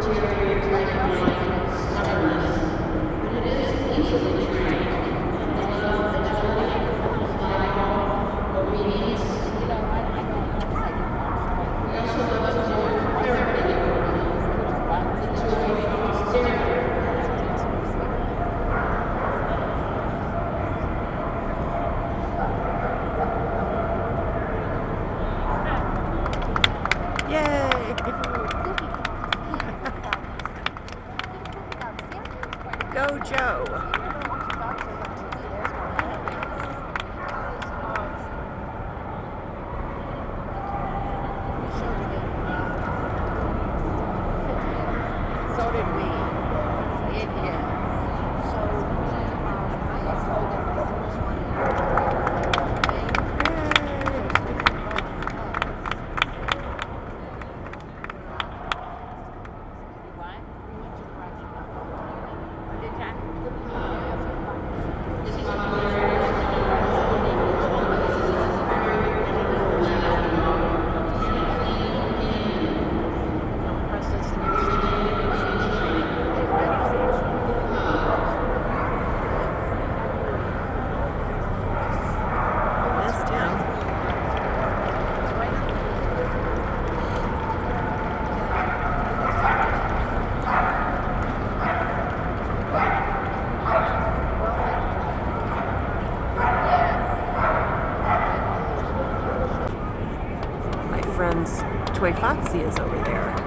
Yay! Joe! Friend's toy Foxy is over there.